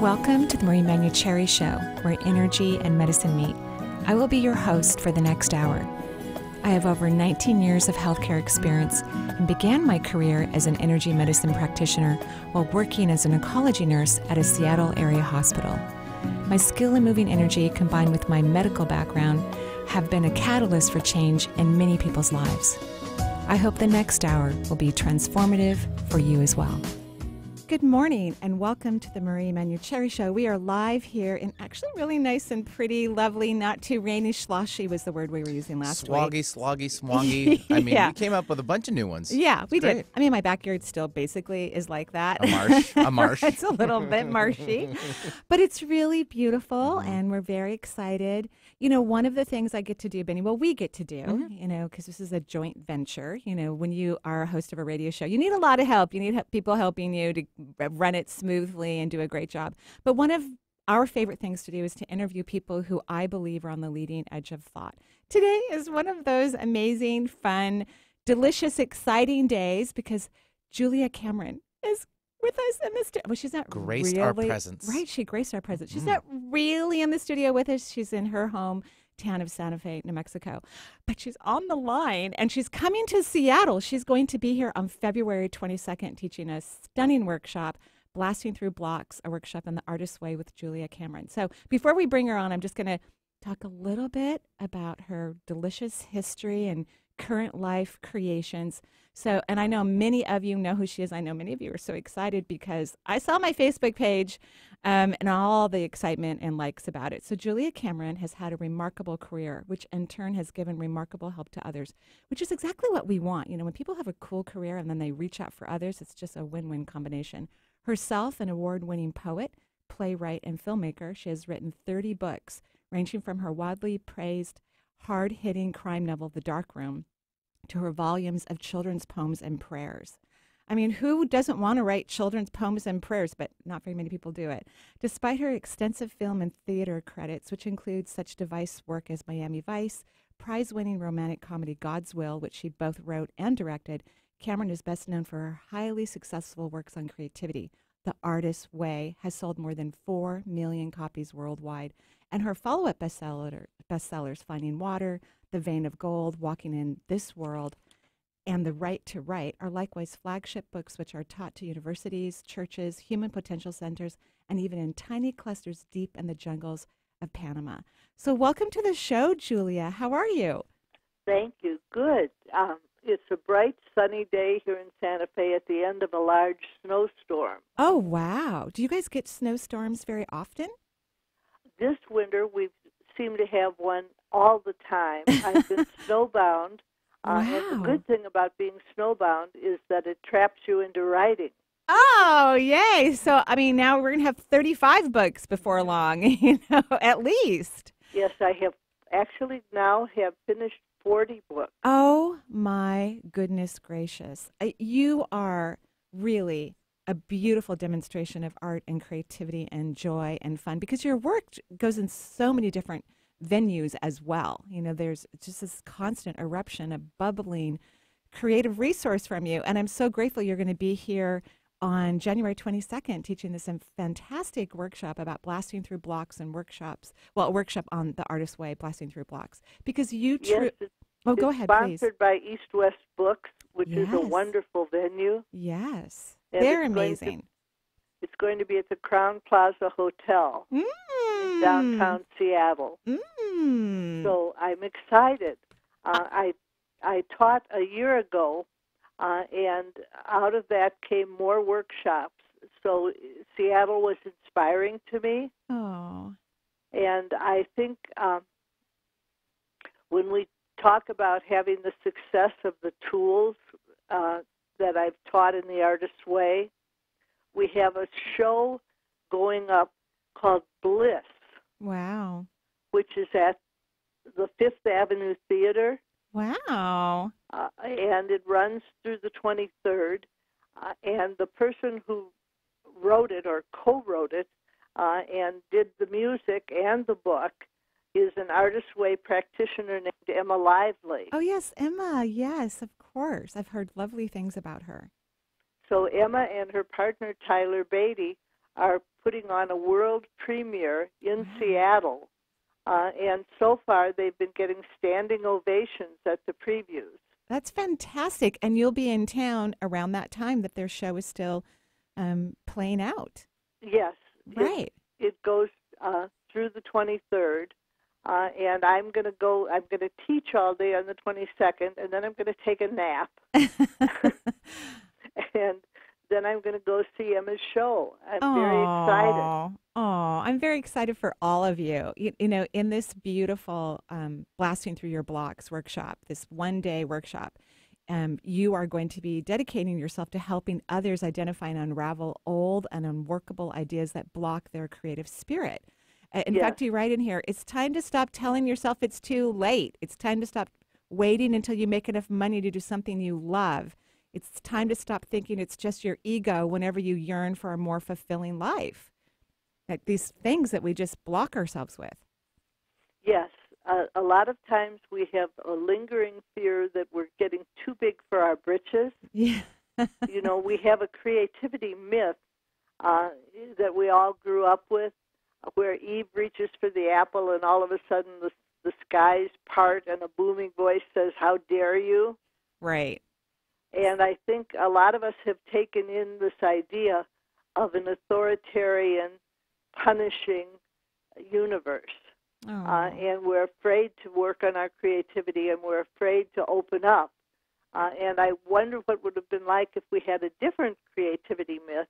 Welcome to the Marie Manuchehri Show, where energy and medicine meet. I will be your host for the next hour. I have over 19 years of healthcare experience and began my career as an energy medicine practitioner while working as an oncology nurse at a Seattle area hospital. My skill in moving energy combined with my medical background have been a catalyst for change in many people's lives. I hope the next hour will be transformative for you as well. Good morning and welcome to the Marie Manuchehri Show. We are live here in actually really nice and pretty, lovely, not too rainy. Sloshy was the word we were using last Swaggy, week. sloggy, swaggy. I mean, Yeah. we came up with a bunch of new ones. Yeah, we did. I mean, my backyard still basically is like that. A marsh. A marsh. it's a little bit marshy, but it's really beautiful, mm-hmm. and we're very excited. You know, one of the things I get to do, Benny, well, we get to do, mm-hmm. you know, because this is a joint venture. You know, when you are a host of a radio show, you need a lot of help. You need people helping you to run it smoothly and do a great job. But one of our favorite things to do is to interview people who I believe are on the leading edge of thought. Today is one of those amazing, fun, delicious, exciting days because Julia Cameron is with us in the studio. Well, she's not Graced really, our presence. Right, she graced our presence. She's Mhm. not really in the studio with us. She's in her home town of Santa Fe, New Mexico. But she's on the line and she's coming to Seattle. She's going to be here on February 22nd teaching a stunning workshop, Blasting Through Blocks, a workshop in the Artist's Way with Julia Cameron. So before we bring her on, I'm just going to talk a little bit about her delicious history and current life creations. So, and I know many of you know who she is. I know many of you are so excited because I saw my Facebook page um, and all the excitement and likes about it. So, Julia Cameron has had a remarkable career, which in turn has given remarkable help to others, which is exactly what we want. You know, when people have a cool career and then they reach out for others, it's just a win win combination. Herself, an award winning poet, playwright, and filmmaker, she has written 30 books, ranging from her widely praised, hard hitting crime novel, The Dark Room, to her volumes of children's poems and prayers. I mean, who doesn't want to write children's poems and prayers, but not very many people do it. Despite her extensive film and theater credits, which include such device work as Miami Vice, prize winning romantic comedy God's Will, which she both wrote and directed, Cameron is best known for her highly successful works on creativity. The Artist's Way has sold more than 4 million copies worldwide, and her follow up bestseller, bestsellers, Finding Water, The Vein of Gold, Walking in This World, and The Right to Write, are likewise flagship books which are taught to universities, churches, human potential centers, and even in tiny clusters deep in the jungles of Panama. So, welcome to the show, Julia. How are you? Thank you. Good. Um, it's a bright, sunny day here in Santa Fe at the end of a large snowstorm. Oh, wow. Do you guys get snowstorms very often? This winter, we seem to have one all the time. I've been snowbound. Uh, And the good thing about being snowbound is that it traps you into writing. Oh, yay. So, I mean, now we're going to have 35 books before long, you know, at least. Yes, I have actually now have finished 40 books. Oh, my goodness gracious. You are really a beautiful demonstration of art and creativity and joy and fun because your work goes in so many different venues as well. You know, there's just this constant eruption of bubbling creative resource from you. And I'm so grateful you're going to be here on January 22nd teaching this fantastic workshop about blasting through blocks and workshops. Well, a workshop on the artist's way, blasting through blocks. Because you Yes, Oh, go ahead, please. sponsored by East West Books, which is a wonderful venue. Yes. And They're going to- amazing. It's going to be at the Crowne Plaza Hotel in Mm. downtown Seattle. Mm. So I'm excited. Uh, I I taught a year ago, uh, and out of that came more workshops. So Seattle was inspiring to me, oh. and I think um, when we talk about having the success of the tools uh, that I've taught in the Artist's Way, we have a show going up called Bliss. Wow. which is at the Fifth Avenue Theater, Wow. uh, and it runs through the 23rd. Uh, and the person who wrote it or co-wrote it uh, and did the music and the book is an Artist's Way practitioner named Emma Lively. Oh, yes, Emma. Yes, of course. I've heard lovely things about her. So Emma and her partner Tyler Beatty are putting on a world premiere in Wow. Seattle. Uh, and so far, they've been getting standing ovations at the previews. That's fantastic. And you'll be in town around that time that their show is still um, playing out. Yes, it- Right. it goes uh, through the 23rd, uh, and I'm going to go. I'm going to teach all day on the 22nd, and then I'm going to take a nap, and then I'm going to go see Emma's show. I'm very excited. Oh, I'm very excited for all of you. You, you know, in this beautiful um, Blasting Through Your Blocks workshop, this one day workshop, um, you are going to be dedicating yourself to helping others identify and unravel old and unworkable ideas that block their creative spirit. Uh, In Yes. fact, you write in here, it's time to stop telling yourself it's too late. It's time to stop waiting until you make enough money to do something you love. It's time to stop thinking it's just your ego whenever you yearn for a more fulfilling life. Like these things that we just block ourselves with. Yes, uh, a lot of times we have a lingering fear that we're getting too big for our britches. Yeah. you know, we have a creativity myth uh, that we all grew up with, where Eve reaches for the apple, and all of a sudden the the skies part, and a booming voice says, "How dare you!" right. And I think a lot of us have taken in this idea of an authoritarian, punishing universe. Oh. Uh, and we're afraid to work on our creativity and we're afraid to open up. Uh, and I wonder what would have been like if we had a different creativity myth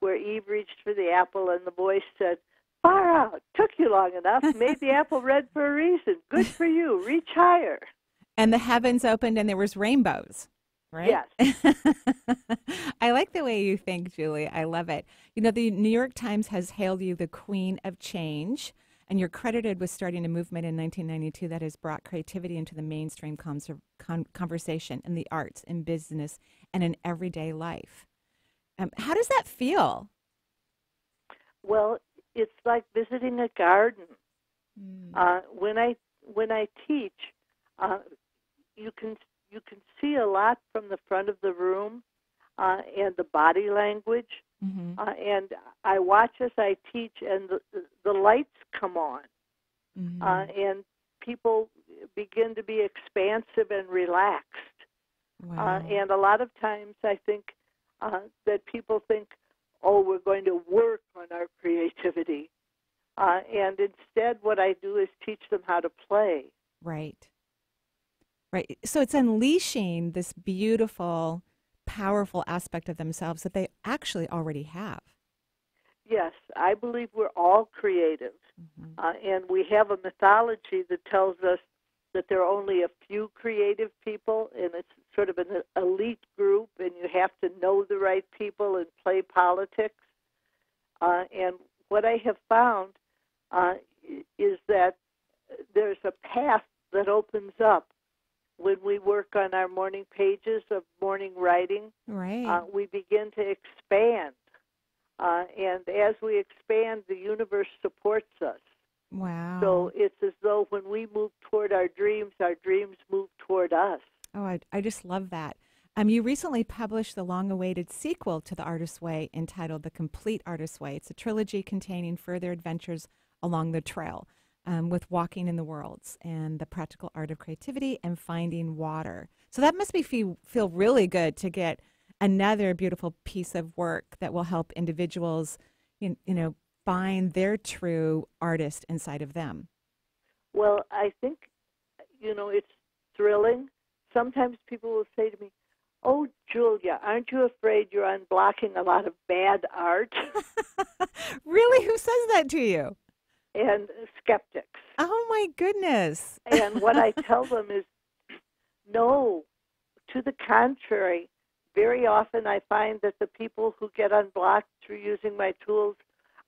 where Eve reached for the apple and the voice said, Far out, took you long enough, made the apple red for a reason. Good for you, reach higher. and the heavens opened and there was rainbows. Right? Yes. I like the way you think, Julie. I love it. You know, the New York Times has hailed you the queen of change, and you're credited with starting a movement in 1992 that has brought creativity into the mainstream con- conversation in the arts, in business, and in everyday life. Um, how does that feel? Well, it's like visiting a garden. Mm. Uh, when I when I teach, uh, you can you can see a lot from the front of the room uh, and the body language. Mhm. Uh, and I watch as I teach, and the the lights come on, Mhm. uh, and people begin to be expansive and relaxed. wow. Uh, and a lot of times, I think uh, that people think, "Oh, we're going to work on our creativity," uh, and instead, what I do is teach them how to play. Right. Right. So it's unleashing this beautiful, powerful aspect of themselves that they actually already have. Yes, I believe we're all creative, Mhm. uh, and we have a mythology that tells us that there are only a few creative people, and it's sort of an elite group, and you have to know the right people and play politics. Uh, and what I have found uh, is that there's a path that opens up when we work on our morning pages of morning writing Right. uh, we begin to expand. Uh, and as we expand, the universe supports us. Wow. So it's as though when we move toward our dreams, our dreams move toward us. oh, I, I just love that. Um, you recently published the long awaited sequel to The Artist's Way entitled The Complete Artist's Way. It's a trilogy containing further adventures along the trail um, with walking in the worlds and the practical art of creativity and finding water. So that must be feel, feel really good to get another beautiful piece of work that will help individuals, you, you know, find their true artist inside of them. Well, I think, you know, it's thrilling. Sometimes people will say to me, Oh, Julia, aren't you afraid you're unblocking a lot of bad art? really? Who says that to you? and skeptics. Oh my goodness. And what I tell them is, no, to the contrary. Very often I find that the people who get unblocked through using my tools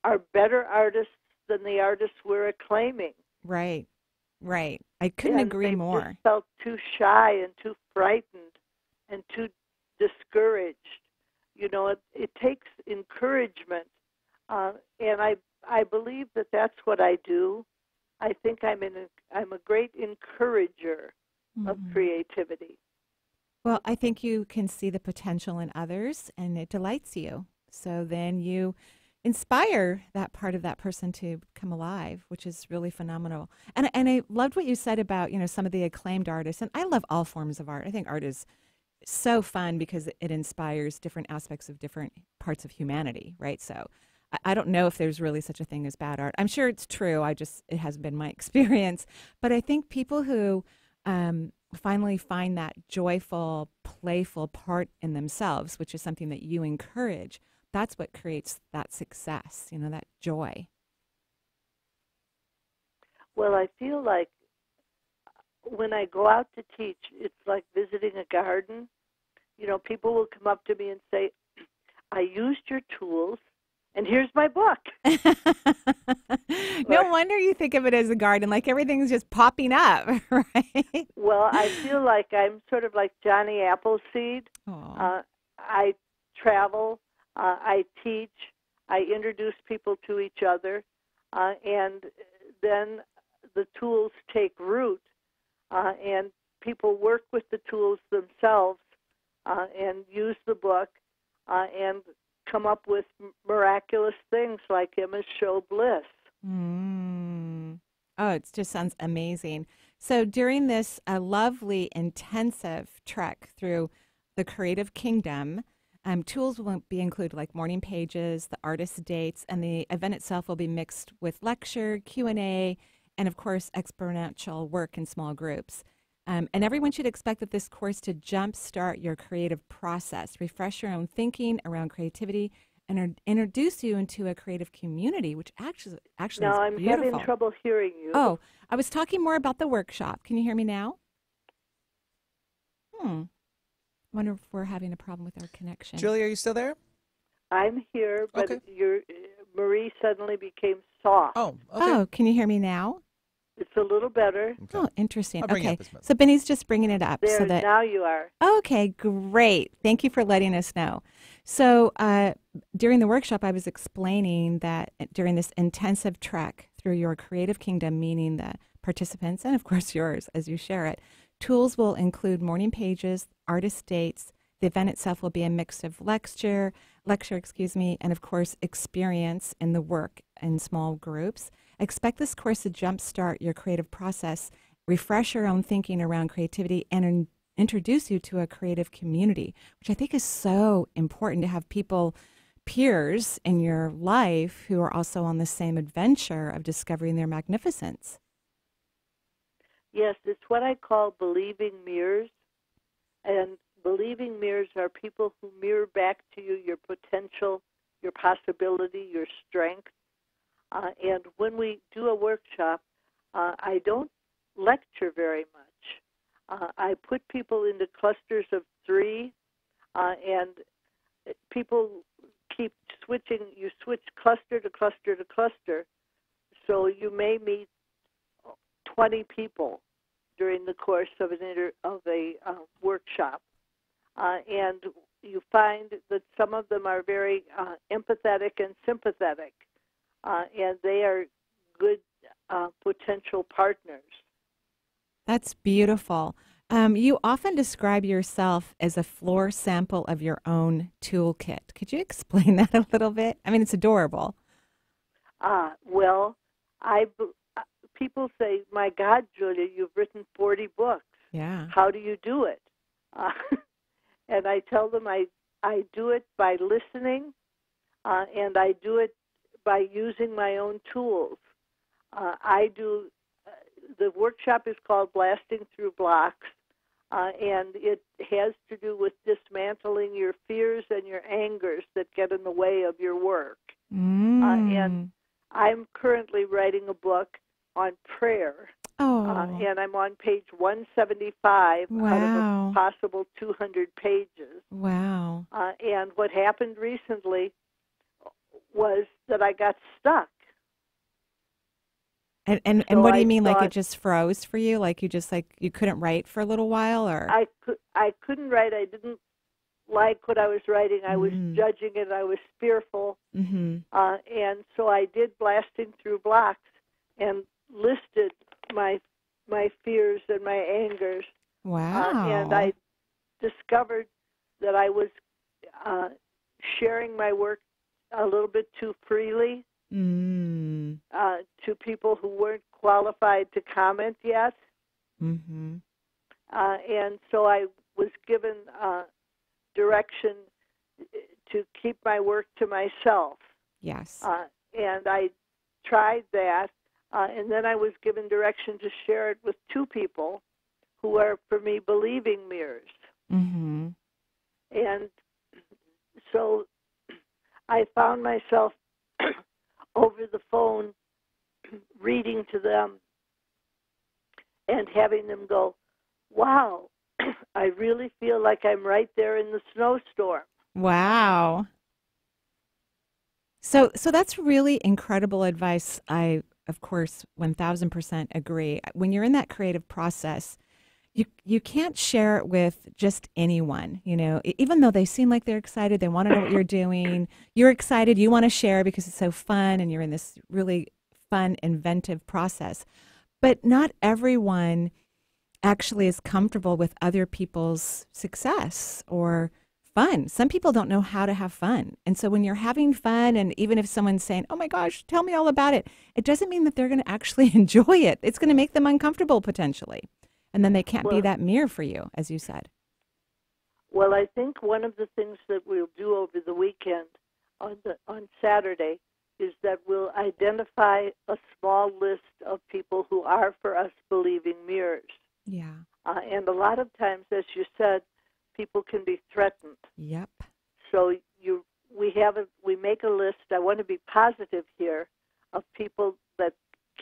are better artists than the artists we're acclaiming. Right. Right. I couldn't And agree more. Just felt too shy and too frightened and too discouraged. You know, it, it takes encouragement, uh, and I I believe that that's what I do. I think I'm in a, I'm a great encourager of Mhm. creativity. Well, I think you can see the potential in others and it delights you. So then you inspire that part of that person to come alive, which is really phenomenal. And and I loved what you said about you know some of the acclaimed artists, and I love all forms of art. I think art is so fun because it inspires different aspects of different parts of humanity, right? So. I- I don't know if there's really such a thing as bad art. I'm sure it's true. I just it hasn't been my experience. But I think people who um, finally find that joyful, playful part in themselves, which is something that you encourage, that's what creates that success, you know, that joy. Well, I feel like when I go out to teach, it's like visiting a garden. You know, people will come up to me and say, I used your tools, and here's my book. no Or- wonder you think of it as a garden, like everything's just popping up, right? Well, I feel like I'm sort of like Johnny Appleseed. Uh, I travel, uh, I teach, I introduce people to each other, uh, and then the tools take root, uh, and people work with the tools themselves uh, and use the book uh, and come up with miraculous things like Emma's Show Bliss. Mm. Oh, it just sounds amazing. So during this lovely, intensive trek through the creative kingdom, um, tools will be included like morning pages, the artist dates, and the event itself will be mixed with lecture, Q and A, and of course experiential work in small groups. Um, and everyone should expect that this course to jumpstart your creative process, refresh your own thinking around creativity, and in- introduce you into a creative community, which actually actually Now I'm beautiful. having trouble hearing you. Oh, I was talking more about the workshop. Can you hear me now? Hmm. Wonder if we're having a problem with our connection. Julie, are you still there? I'm here, but Okay. your Marie suddenly became soft. Oh, okay. Oh, can you hear me now? It's a little better. Okay. Oh, interesting. I'll bring it okay. up. So Benny's just bringing it up There, so that now you are. Okay, great. Thank you for letting us know. So, uh, during the workshop, I was explaining that during this intensive trek through your creative kingdom, meaning the participants and, of course, yours as you share it, tools will include morning pages, artist dates. The event itself will be a mix of lecture, lecture, excuse me, and of course, experience in the work in small groups. Expect this course to jumpstart your creative process, refresh your own thinking around creativity, and in- introduce you to a creative community, which I think is so important to have people, peers in your life who are also on the same adventure of discovering their magnificence. Yes, it's what I call believing mirrors. And believing mirrors are people who mirror back to you your potential, your possibility, your strength. Uh, and when we do a workshop, uh, I don't lecture very much. Uh, I put people into clusters of three, uh, and people keep switching. You switch cluster to cluster to cluster, so you may meet 20 people during the course of an inter, of a uh, workshop, uh, and you find that some of them are very uh, empathetic and sympathetic, uh, and they are good uh, potential partners. That's beautiful. Um, you often describe yourself as a floor sample of your own toolkit. Could you explain that a little bit? I mean, it's adorable. Ah, well, I, uh, people say, "My God, Julia, you've written 40 books. Yeah. How do you do it?" Uh, and I tell them I I do it by listening, uh, and I do it by using my own tools. Uh, I do. Uh, the workshop is called Blasting Through Blocks, uh, and it has to do with dismantling your fears and your angers that get in the way of your work. Mm. and- I'm currently writing a book on prayer, oh, uh, and I'm on page 175 out of a possible 200 pages. wow. Uh, and what happened recently was that I got stuck. And and, and what do I you mean? Like it just froze for you? Like you just like you couldn't write for a little while, or I could I couldn't write. I didn't like what I was writing. I was Mm. judging it. I was fearful, hmm uh, and so I did blasting through blocks and listed my my fears and my angers. wow. Uh, and I discovered that I was uh, sharing my work a little bit too freely Mm. uh, to people who weren't qualified to comment yet. Mm-hmm. Uh, and so I was given uh, direction to keep my work to myself. Yes. Uh, and I tried that. Uh, and then I was given direction to share it with two people who are, for me, believing mirrors. mm-hmm. And so I found myself over the phone reading to them and having them go, Wow, I really feel like I'm right there in the snowstorm. Wow. So so that's really incredible advice. I of course 1000% agree. When you're in that creative process, you you can't share it with just anyone, you know. Even though they seem like they're excited, they want to know what you're doing. You're excited, you want to share because it's so fun and you're in this really fun inventive process. But not everyone actually is comfortable with other people's success or fun. Some people don't know how to have fun. And so when you're having fun, and even if someone's saying, oh my gosh, tell me all about it, it doesn't mean that they're going to actually enjoy it. It's going to make them uncomfortable potentially. And then they can't be that mirror for you, as you said. Well, I think one of the things that we'll do over the weekend on the on Saturday is that we'll identify a small list of people who are for us believing mirrors. Yeah. Uh, and a lot of times, as you said, people can be threatened. Yep. So you, we have a, we make a list. I want to be positive here of people that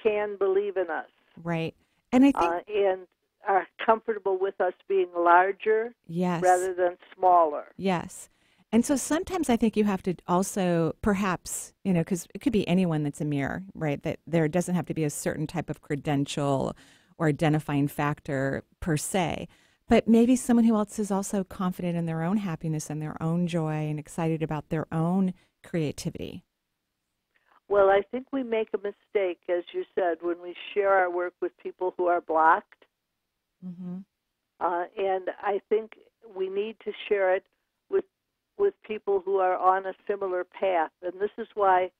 can believe in us Right. And I think, uh, and are comfortable with us being larger yes. rather than smaller. Yes. And so sometimes I think you have to also perhaps, you know, because it could be anyone that's a mirror, right? That there doesn't have to be a certain type of credential or identifying factor per se, but maybe someone who else is also confident in their own happiness and their own joy and excited about their own creativity. Well, I think we make a mistake, as you said, when we share our work with people who are blocked. Mm-hmm. Uh, and I think we need to share it with with people who are on a similar path. And this is why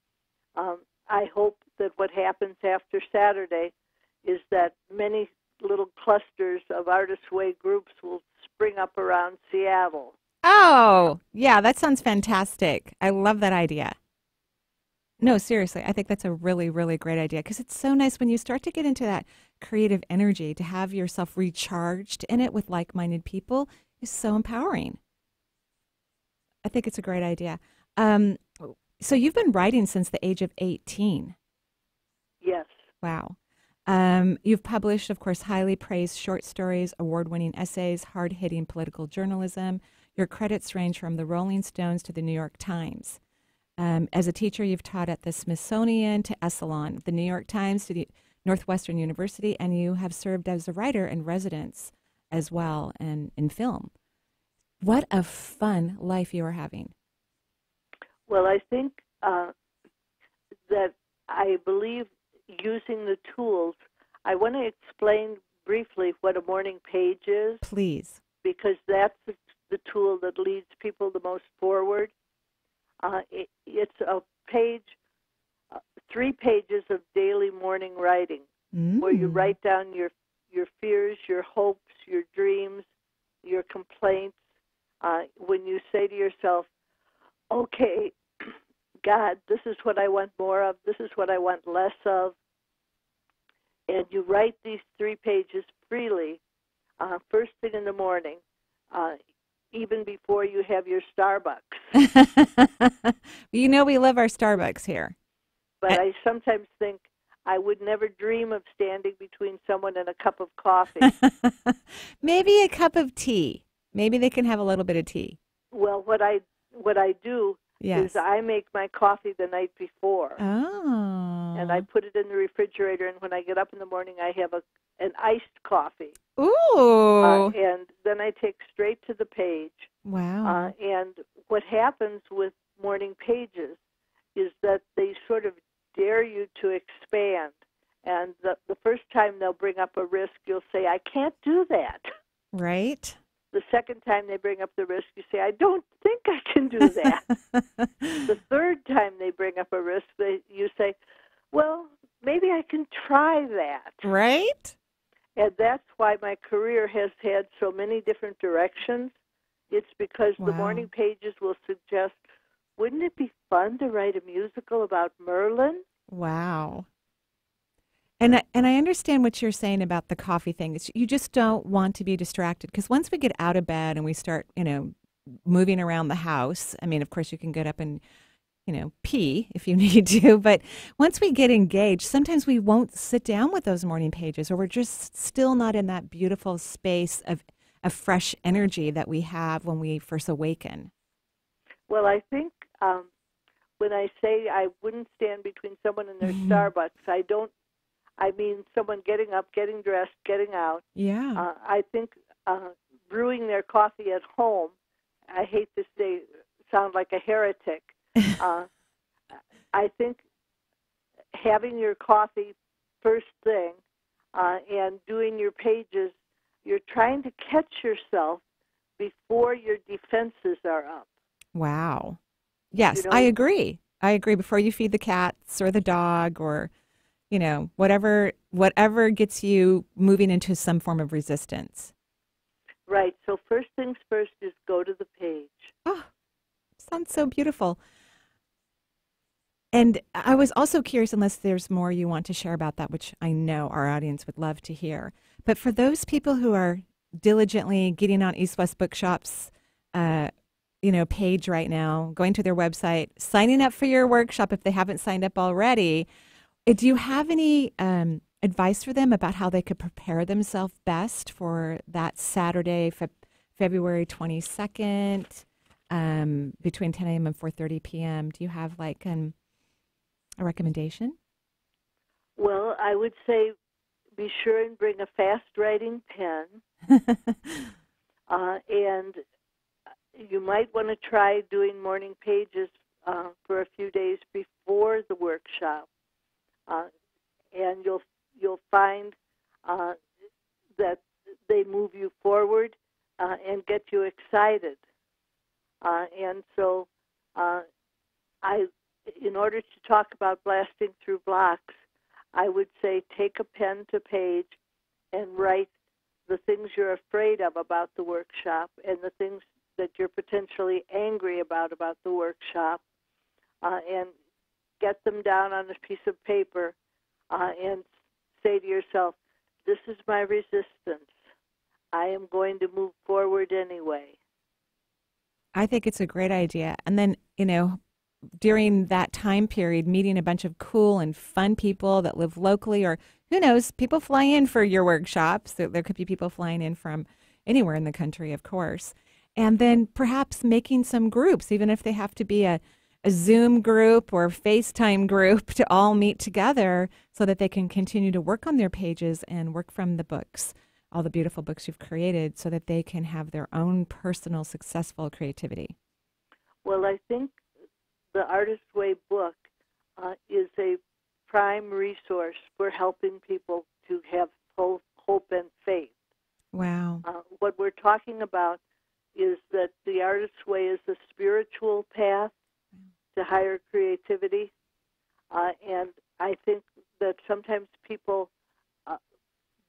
um, I hope that what happens after Saturday is that many little clusters of Artist Way groups will spring up around Seattle. Oh, yeah, that sounds fantastic. I love that idea. No, seriously, I think that's a really, really great idea because it's so nice when you start to get into that creative energy to have yourself recharged in it with like minded people is so empowering. I think it's a great idea. Um, so you've been writing since the age of 18. Yes. Wow. Um, you've published, of course, highly praised short stories, award winning essays, hard hitting political journalism. Your credits range from the Rolling Stones to the New York Times. Um, as a teacher, you've taught at the Smithsonian to Esalen, the New York Times to the Northwestern University, and you have served as a writer in residence as well and in film. What a fun life you are having. Well, I think uh, that I believe using the tools. I want to explain briefly what a morning page is Please. because that's the, the tool that leads people the most forward. Uh, it, it's a page, uh, three pages of daily morning writing where you Mm. write down your your fears, your hopes, your dreams, your complaints. Uh, when you say to yourself, "Okay, God, this is what I want more of. This is what I want less of," and you write these three pages freely, uh, first thing in the morning, uh, even before you have your Starbucks. you know, we love our Starbucks here. But I sometimes think I would never dream of standing between someone and a cup of coffee. Maybe a cup of tea. Maybe they can have a little bit of tea. well, what I what I do Yes. is I make my coffee the night before, oh. and I put it in the refrigerator. And when I get up in the morning, I have a an iced coffee, Ooh. uh, and then I take straight to the page. wow. Uh, and what happens with morning pages is that they sort of dare you to expand. And the, the first time they'll bring up a risk, you'll say, I can't do that. right? The second time they bring up the risk, you say, I don't think I can do that. the third time they bring up a risk, they, you say, Well, maybe I can try that. Right? And that's why my career has had so many different directions. It's because wow. the morning pages will suggest, wouldn't it be fun to write a musical about Merlin? Wow. And I, and I understand what you're saying about the coffee thing. It's, you just don't want to be distracted because once we get out of bed and we start, you know, moving around the house. I mean, of course, you can get up and you know, pee if you need to. But once we get engaged, sometimes we won't sit down with those morning pages, or we're just still not in that beautiful space of, of fresh energy that we have when we first awaken. Well, I think um, when I say I wouldn't stand between someone and their Mm-hmm. Starbucks, I don't. I mean someone getting up, getting dressed, getting out. Yeah. Uh, I think uh, brewing their coffee at home. I hate to say sound like a heretic. uh, I think having your coffee first thing uh, and doing your pages, you're trying to catch yourself before your defenses are up. wow. Yes, you know- I agree. I agree. Before you feed the cats or the dog or, you know, whatever whatever gets you moving into some form of resistance. Right. So first things first is go to the page. Oh, sounds so beautiful. And I was also curious, unless there's more you want to share about that, which I know our audience would love to hear. But for those people who are diligently getting on East West Bookshops, uh, you know, page right now, going to their website, signing up for your workshop if they haven't signed up already, do you have any um, advice for them about how they could prepare themselves best for that Saturday, Fe- February 22nd, um, between 10 a.m. and 4:30 p.m.? Do you have like um, a recommendation? Well, I would say be sure and bring a fast writing pen, uh, and you might want to try doing morning pages uh, for a few days before the workshop, uh, and you'll you'll find uh, that they move you forward uh, and get you excited. Uh, and so, uh, I, in order to talk about blasting through blocks, I would say take a pen to page and write the things you're afraid of about the workshop and the things that you're potentially angry about about the workshop, uh, and get them down on a piece of paper uh, and say to yourself, "This is my resistance. I am going to move forward anyway." I think it's a great idea. And then, you know, during that time period, meeting a bunch of cool and fun people that live locally, or who knows, people fly in for your workshops. There, there could be people flying in from anywhere in the country, of course. And then perhaps making some groups, even if they have to be a, a Zoom group or FaceTime group to all meet together so that they can continue to work on their pages and work from the books all the beautiful books you've created so that they can have their own personal successful creativity? Well, I think the Artist Way book uh, is a prime resource for helping people to have hope, hope and faith. Wow. Uh, what we're talking about is that the Artist's Way is a spiritual path to higher creativity. Uh, and I think that sometimes people uh,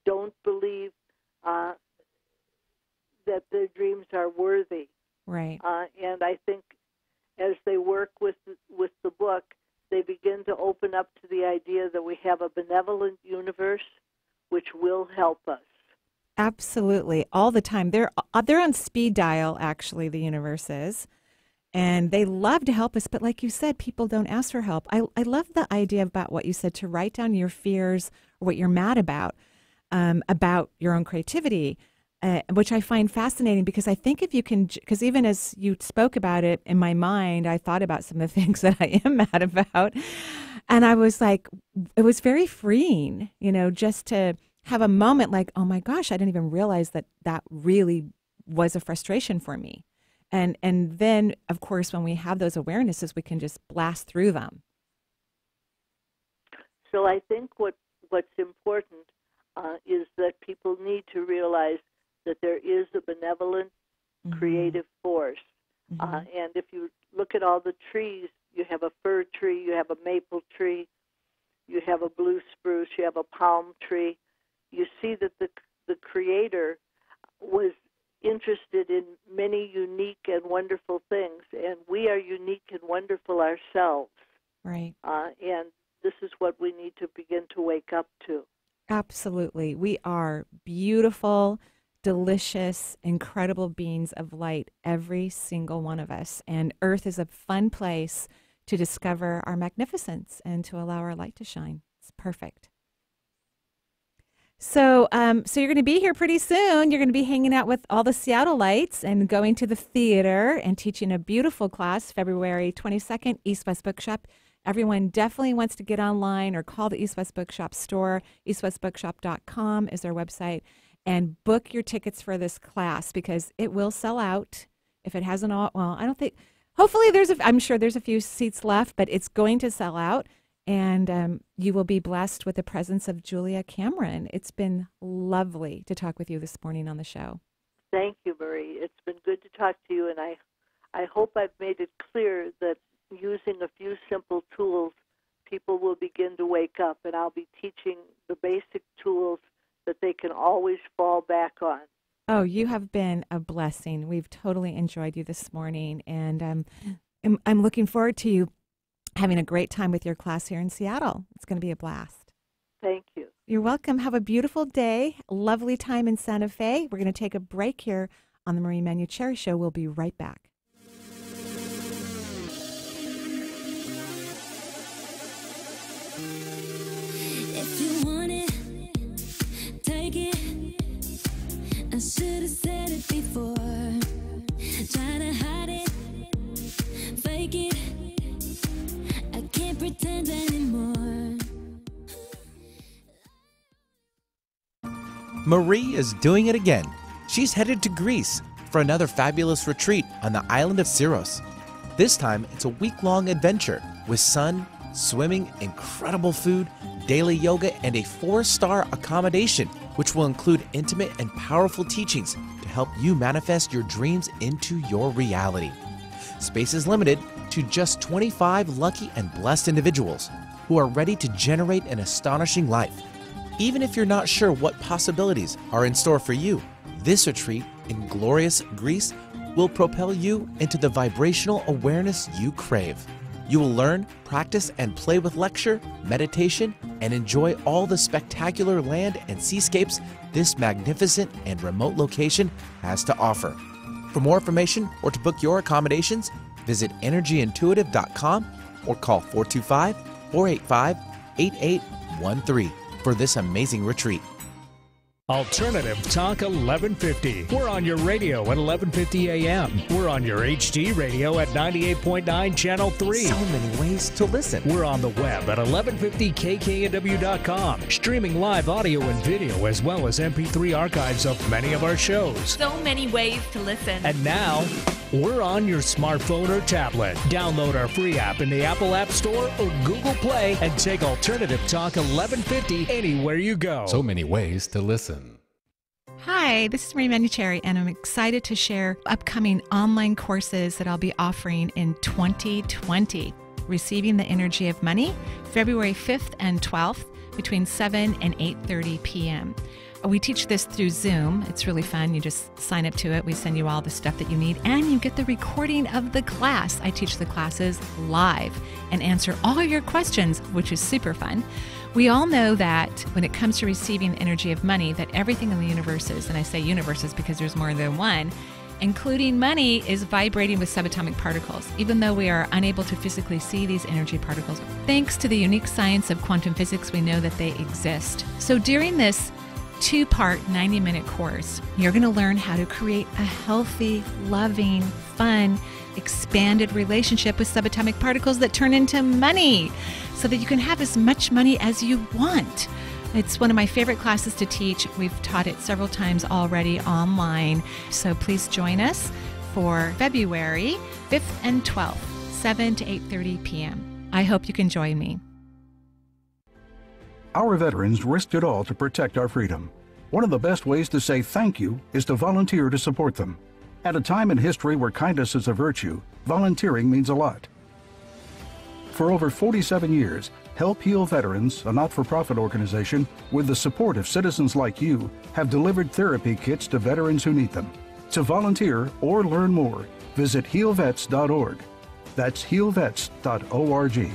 don't believe uh, that their dreams are worthy. Right. Uh, and I think as they work with with the book, they begin to open up to the idea that we have a benevolent universe which will help us. Absolutely. All the time. They're uh, they're on speed dial actually the universe is. And they love to help us, but like you said, people don't ask for help. I, I love the idea about what you said to write down your fears or what you're mad about, um, about your own creativity, uh, which I find fascinating because I think if you can, because even as you spoke about it in my mind, I thought about some of the things that I am mad about. And I was like, it was very freeing, you know, just to have a moment like, oh my gosh, I didn't even realize that that really was a frustration for me. And, and then, of course, when we have those awarenesses, we can just blast through them. So I think what what's important uh, is that people need to realize that there is a benevolent, Mhm. creative force. Mhm. Uh, and if you look at all the trees, you have a fir tree, you have a maple tree, you have a blue spruce, you have a palm tree. You see that the the creator was interested in many unique and wonderful things, and we are unique and wonderful ourselves. right. Uh, and this is what we need to begin to wake up to. Absolutely. We are beautiful, delicious, incredible beings of light, every single one of us. And Earth is a fun place to discover our magnificence and to allow our light to shine. It's perfect. So, um, so you're going to be here pretty soon. You're going to be hanging out with all the Seattleites and going to the theater and teaching a beautiful class February 22nd, East West Bookshop. Everyone definitely wants to get online or call the East West Bookshop store. EastWestBookshop.com is their website and book your tickets for this class because it will sell out if it hasn't all. Well, I don't think. Hopefully, there's. A, I'm sure there's a few seats left, but it's going to sell out, and um, you will be blessed with the presence of Julia Cameron. It's been lovely to talk with you this morning on the show. Thank you, Marie. It's been good to talk to you, and I, I hope I've made it clear that using a few simple tools, people will begin to wake up, and I'll be teaching the basic tools that they can always fall back on. Oh, you have been a blessing. We've totally enjoyed you this morning, and um, I'm, I'm looking forward to you having a great time with your class here in Seattle. It's going to be a blast. Thank you. You're welcome. Have a beautiful day. Lovely time in Santa Fe. We're going to take a break here on the Marie Manuchehri Show. We'll be right back. If you want it, take it. I should have said it before. Try to hide it, pretend anymore. Marie is doing it again. She's headed to Greece for another fabulous retreat on the island of Syros. This time, it's a week long adventure with sun, swimming, incredible food, daily yoga, and a four star accommodation, which will include intimate and powerful teachings to help you manifest your dreams into your reality. Space is limited to just 25 lucky and blessed individuals who are ready to generate an astonishing life. Even if you're not sure what possibilities are in store for you, this retreat in glorious Greece will propel you into the vibrational awareness you crave. You will learn, practice, and play with lecture, meditation, and enjoy all the spectacular land and seascapes this magnificent and remote location has to offer. For more information or to book your accommodations, visit energyintuitive.com or call 425 485 8813 for this amazing retreat. Alternative Talk 1150. We're on your radio at 1150 a.m. We're on your HD radio at 98.9 Channel 3. So many ways to listen. We're on the web at 1150kknw.com, streaming live audio and video as well as MP3 archives of many of our shows. So many ways to listen. And now, we're on your smartphone or tablet. Download our free app in the Apple App Store or Google Play and take Alternative Talk 1150 anywhere you go. So many ways to listen. Hi, this is Marie Manuchehri, and I'm excited to share upcoming online courses that I'll be offering in 2020. Receiving the Energy of Money, February 5th and 12th between 7 and 8:30 p.m. We teach this through Zoom. It's really fun. You just sign up to it. We send you all the stuff that you need, and you get the recording of the class. I teach the classes live and answer all your questions, which is super fun. We all know that when it comes to receiving the energy of money, that everything in the universe is, and I say universes because there's more than one, including money, is vibrating with subatomic particles, even though we are unable to physically see these energy particles. Thanks to the unique science of quantum physics, we know that they exist. So during this two part 90 minute course, you're going to learn how to create a healthy, loving, fun, expanded relationship with subatomic particles that turn into money so that you can have as much money as you want. It's one of my favorite classes to teach. We've taught it several times already online. So please join us for February 5th and 12th, 7 to 8:30 p.m. I hope you can join me. Our veterans risked it all to protect our freedom. One of the best ways to say thank you is to volunteer to support them. At a time in history where kindness is a virtue, volunteering means a lot. For over 47 years, Help Heal Veterans, a not for profit organization, with the support of citizens like you, have delivered therapy kits to veterans who need them. To volunteer or learn more, visit healvets.org. That's healvets.org.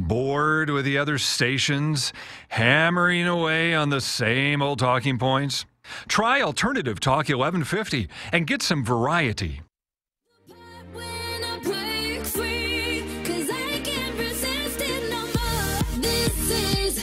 Bored with the other stations, hammering away on the same old talking points? Try Alternative Talk 1150 and get some variety. When I break free, 'cause I can't resist it no more. This is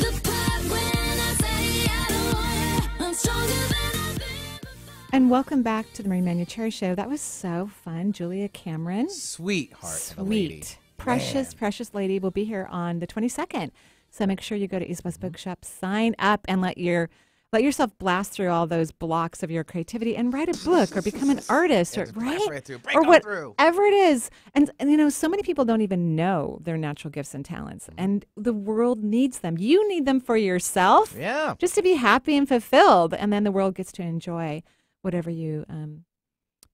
the part when I say I don't want it. I'm stronger than I've been before. And welcome back to the Marie Manuchehri Show. That was so fun. Julia Cameron. Sweetheart of a lady. Sweet. Precious, precious lady will be here on the 22nd. So make sure you go to East West Bookshop, sign up, and let your let yourself blast through all those blocks of your creativity and write a book or become an artist or right, right through. Or whatever it is. And, and you know, so many people don't even know their natural gifts and talents, Mm-hmm. and the world needs them. You need them for yourself, Yeah. just to be happy and fulfilled, and then the world gets to enjoy whatever you um,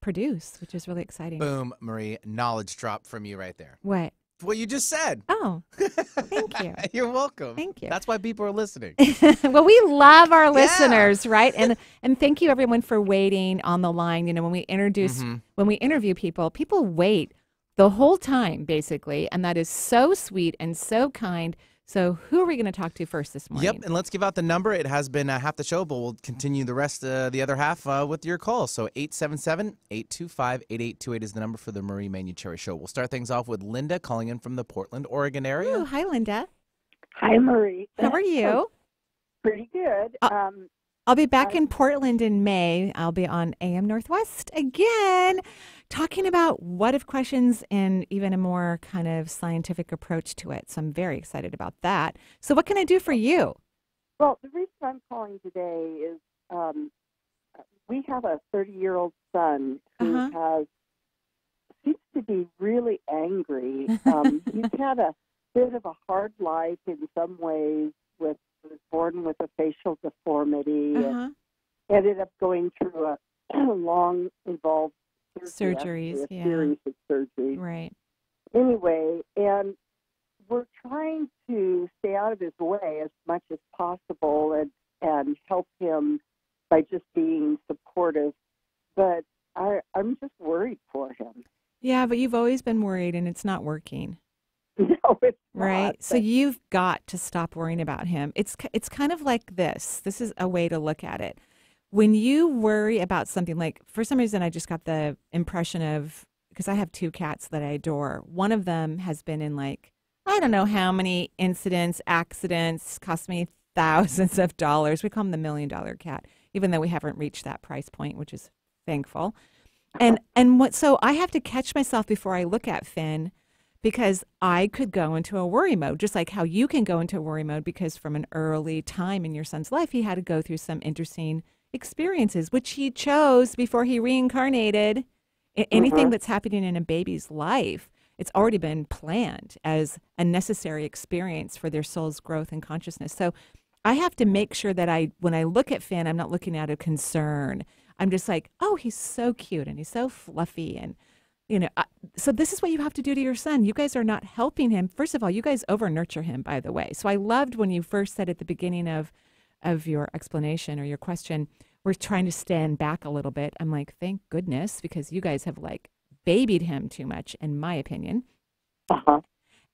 produce, which is really exciting. Boom, Marie. Knowledge drop from you right there. What? What you just said. Oh, thank you. You're welcome. Thank you. That's why people are listening. well, we love our listeners, right? And and thank you everyone for waiting on the line. You know, when we introduce Mm-hmm. when we interview people, people wait the whole time basically, and that is so sweet and so kind. So, who are we going to talk to first this morning? Yep, and let's give out the number. It has been uh, half the show, but we'll continue the rest, uh, the other half, uh, with your call. So 877-825-8828 is the number for the Marie Manuchehri Show. We'll start things off with Linda calling in from the Portland, Oregon area. Ooh, hi, Linda. Hi, Marie. How are you? Pretty good. Uh, um, I'll be back in Portland in May. I'll be on AM Northwest again, talking about what if questions and even a more kind of scientific approach to it. So I'm very excited about that. So, what can I do for you? well, the reason I'm calling today is um, we have a 30 year old son who Uh-huh. has seems to be really angry. Um, he's had a bit of a hard life in some ways. With was born with a facial deformity Uh-huh. ended up going through a long involved surgery, Surgeries, actually, a yeah. series of surgeries. Right. anyway, and we're trying to stay out of his way as much as possible and and help him by just being supportive. But I I'm just worried for him. Yeah, but you've always been worried and it's not working. no, it's Right. not, so you've got to stop worrying about him. It's it's kind of like this. This is a way to look at it. When you worry about something like for some reason I just got the impression of because I have two cats that I adore. One of them has been in like I don't know how many incidents, accidents, cost me thousands of dollars. We call him the million dollar cat, even though we haven't reached that price point, which is thankful. And and what so I have to catch myself before I look at Finn because I could go into a worry mode, just like how you can go into a worry mode because from an early time in your son's life, he had to go through some interesting experiences, which he chose before he reincarnated. A- Anything mm-hmm. that's happening in a baby's life, it's already been planned as a necessary experience for their soul's growth and consciousness. So I have to make sure that I, when I look at Finn, I'm not looking out of concern. I'm just like, oh, he's so cute and he's so fluffy and you know I, so this is what you have to do to your son you guys are not helping him first of all you guys over nurture him by the way so i loved when you first said at the beginning of of your explanation or your question we're trying to stand back a little bit i'm like thank goodness because you guys have like babied him too much in my opinion Uh-huh.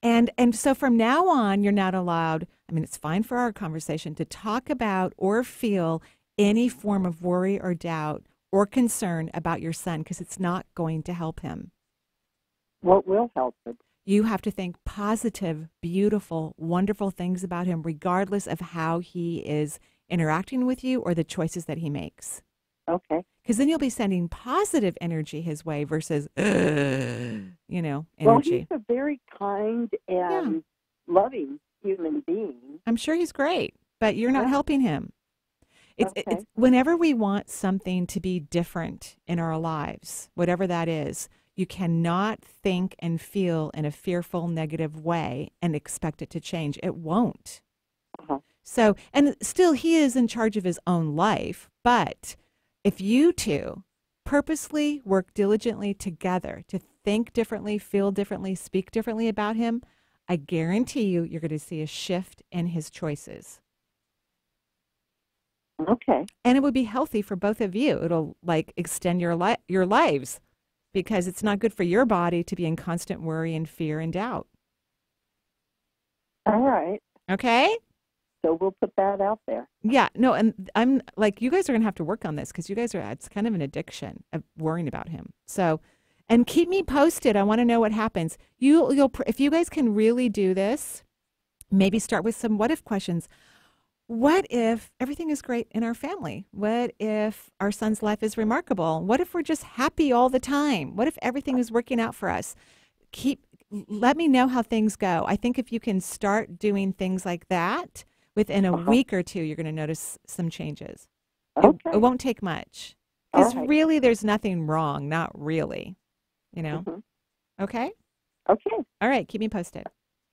and and so from now on you're not allowed i mean it's fine for our conversation to talk about or feel any form of worry or doubt or concern about your son because it's not going to help him What will help him? You have to think positive, beautiful, wonderful things about him, regardless of how he is interacting with you or the choices that he makes. Okay. Because then you'll be sending positive energy his way versus, you know, energy. Well, he's a very kind and loving human being. I'm sure he's great, but you're not Yeah. helping him. It's, Okay. it's whenever we want something to be different in our lives, whatever that is, you cannot think and feel in a fearful, negative way and expect it to change. It won't. Uh-huh. So, and still, he is in charge of his own life. But if you two purposely work diligently together to think differently, feel differently, speak differently about him, I guarantee you, you're going to see a shift in his choices. Okay. And it would be healthy for both of you. It'll like extend your li- your lives because it's not good for your body to be in constant worry and fear and doubt. All right. Okay? So we'll put that out there. Yeah, no, and I'm like, you guys are gonna have to work on this because you guys are. It's kind of an addiction of worrying about him. So, and keep me posted. I want to know what happens. You, you'll, if you guys can really do this, maybe start with some what if questions. What if everything is great in our family? What if our son's life is remarkable? What if we're just happy all the time? What if everything is working out for us? Keep let me know how things go. I think if you can start doing things like that within a Uh-huh. week or two, you're going to notice some changes. It- Okay. It, won't take much. Because right. really, there's nothing wrong. Not really. You know? Mhm. Okay? Okay. All right. Keep me posted.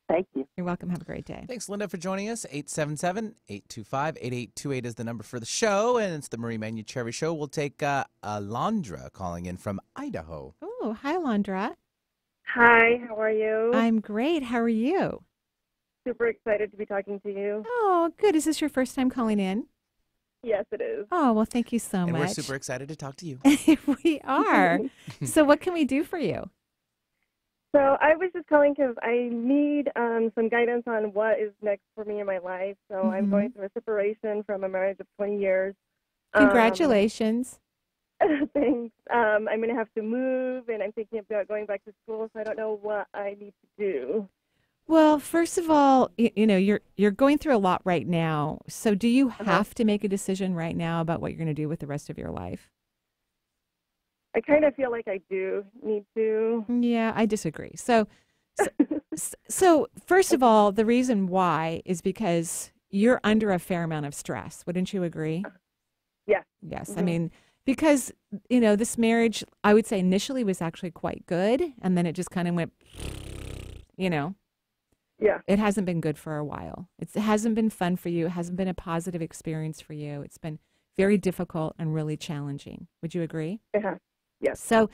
Thank you. You're welcome. Have a great day. Thanks, Linda, for joining us. 877 825 8828 is the number for the show, and it's the Marie Manuchehri Show. We'll take uh, Alondra calling in from Idaho. Oh, hi, Landra. Hi, how are you? I'm great. How are you? super excited to be talking to you. Oh, good. Is this your first time calling in? Yes, it is. Oh, well, thank you so and much. we're super excited to talk to you. we are. so, what can we do for you? So I was just calling because I need um, some guidance on what is next for me in my life. So I'm Mhm. going through a separation from a marriage of 20 years. Um, Congratulations. thanks. Um, I'm going to have to move, and I'm thinking about going back to school. So I don't know what I need to do. Well, first of all, you, you know, you're you're going through a lot right now. So, do you Uh-huh. have to make a decision right now about what you're going to do with the rest of your life? I kind of feel like I do need to. Yeah, I disagree. So, so, so first of all, the reason why is because you're under a fair amount of stress. Wouldn't you agree? Yeah. Yes. I Mhm. mean, because, you know, this marriage, I would say initially was actually quite good. And then it just kind of went, you know, Yeah. it hasn't been good for a while. It's, it hasn't been fun for you. It hasn't been a positive experience for you. It's been very difficult and really challenging. Would you agree? Uh-huh. Yes. So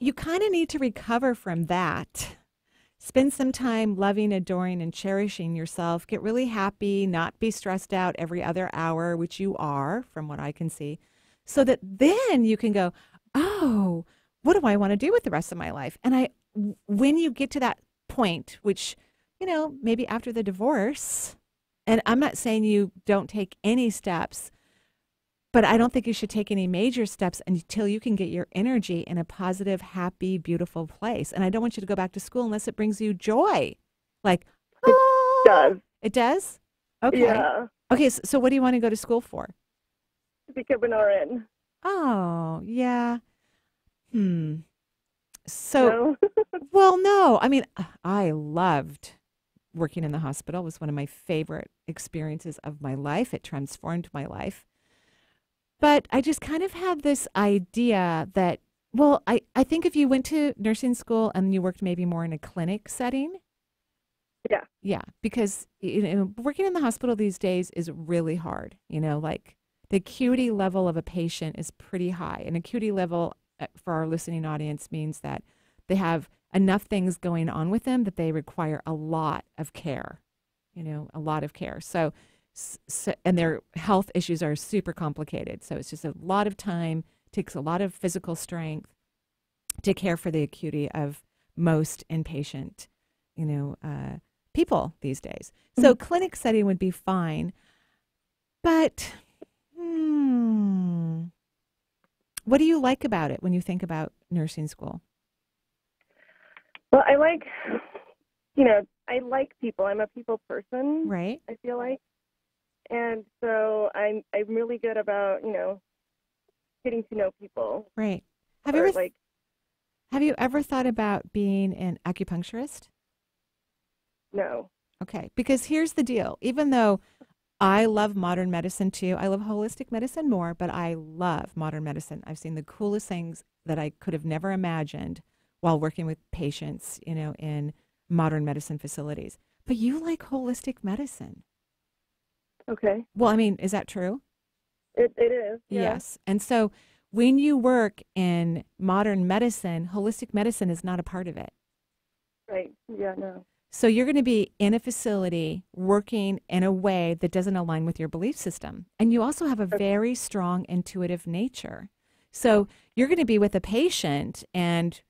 you kind of need to recover from that. Spend some time loving, adoring, and cherishing yourself. Get really happy, not be stressed out every other hour, which you are, from what I can see, so that then you can go, oh, what do I want to do with the rest of my life? And I, when you get to that point, which, you know, maybe after the divorce, and I'm not saying you don't take any steps, but I don't think you should take any major steps until you can get your energy in a positive, happy, beautiful place. And I don't want you to go back to school unless it brings you joy. Like, oh, does. It does? Okay. Yeah. Okay, so, so what do you want to go to school for? To become an RN. Oh, yeah. Hmm. So, No? well, no. I mean, I loved working in the hospital. It was one of my favorite experiences of my life. It transformed my life. But I just kind of had this idea that, well, I, I think if you went to nursing school and you worked maybe more in a clinic setting, Yeah. yeah, because you know, working in the hospital these days is really hard. You know, like the acuity level of a patient is pretty high. An acuity level uh, for our listening audience means that they have enough things going on with them that they require a lot of care. You know, a lot of care. So, so and their health issues are super complicated. So it's just a lot of time, takes a lot of physical strength to care for the acuity of most inpatient, you know, uh, people these days. So clinic setting would be fine, but hmm, what do you like about it when you think about nursing school? Well, I like, you know, I like people. I'm a people person. Right. I feel like, and so I'm I'm really good about you know getting to know people. Right. Have you ever like have you ever thought about being an acupuncturist? no. Okay, because here's the deal. Even though I love modern medicine too, I love holistic medicine more, but I love modern medicine. I've seen the coolest things that I could have never imagined while working with patients, you know, in modern medicine facilities. But you like holistic medicine. Okay. Well, I mean, is that true? It it is. Yeah. Yes. And so when you work in modern medicine, holistic medicine is not a part of it. Right. Yeah. No. So you're going to be in a facility working in a way that doesn't align with your belief system. And you also have a very strong intuitive nature. So you're going to be with a patient and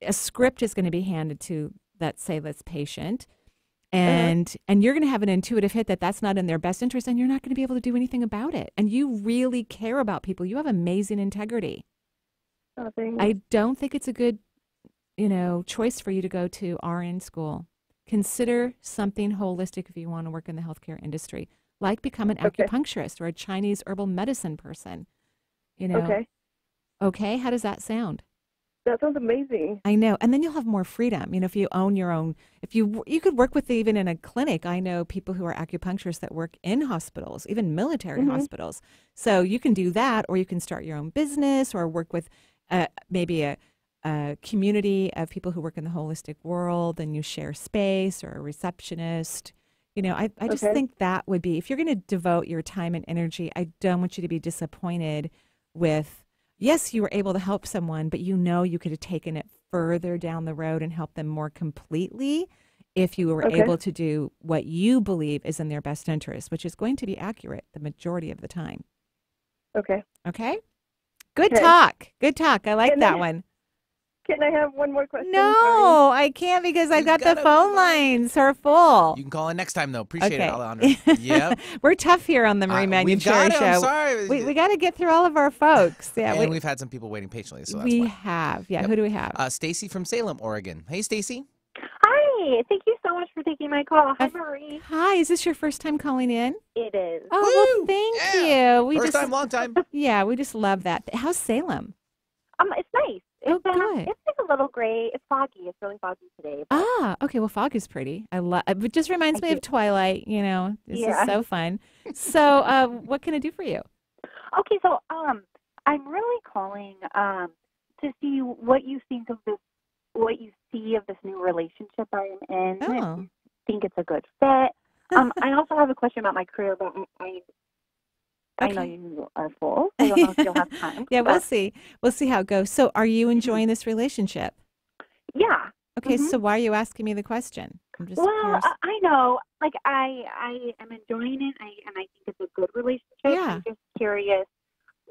a script is going to be handed to that say this patient Uh-huh. and and you're going to have an intuitive hit that that's not in their best interest and you're not going to be able to do anything about it. And you really care about people. You have amazing integrity. Oh. I don't think it's a good, you know, choice for you to go to RN school. Consider something holistic if you want to work in the healthcare industry, like become an Okay. acupuncturist or a Chinese herbal medicine person. You know. Okay. Okay. How does that sound? That sounds amazing. I know, and then you'll have more freedom. You know, if you own your own, if you you could work with even in a clinic. I know people who are acupuncturists that work in hospitals, even military Mhm. hospitals. So you can do that, or you can start your own business, or work with uh, maybe a, a community of people who work in the holistic world, and you share space, or a receptionist. You know, I, I just Okay. think that would be if you're going to devote your time and energy. I don't want you to be disappointed with yes, you were able to help someone, but you know you could have taken it further down the road and helped them more completely if you were Okay. able to do what you believe is in their best interest, which is going to be accurate the majority of the time. Okay. Okay? Good Okay. talk. Good talk. I like And that then- one. Can I have one more question? No, I can't because I've got the phone lines are full. You can call in next time, though. Appreciate okay. it, Alejandro. yep. We're tough here on the Marie Uh, Mannion we've Show. got. I'm sorry. We, we got to get through all of our folks. Yeah, and we, we, have had some people waiting patiently, so that's we why. have. Yeah, Yep. who do we have? Uh, Stacy from Salem, Oregon. Hey, Stacy. Hi, thank you so much for taking my call. Hi, Marie. Hi, is this your first time calling in? It is. Oh, well, thank you. We First just, time, long time. Yeah, we just love that. How's Salem? Um, it's nice. Oh, It's, um, good. it's like a little gray. It's foggy. It's really foggy today. but- Ah, okay. Well, fog is pretty. I love. It just reminds me of Twilight. You know, this Yeah. is so fun. So, uh, what can I do for you? Okay, so um, I'm really calling um to see what you think of this, what you see of this new relationship I'm in. Oh. think it's a good fit. Um, I also have a question about my career, but I, I, I know you are full. I don't know if you'll have time. yeah, we'll see. We'll see how it goes. So, are you enjoying this relationship? Yeah. Okay. Mhm. So, why are you asking me the question? I'm just well, curious. I, I know. Like I, I am enjoying it, I, and I think it's a good relationship. Yeah. I'm just curious,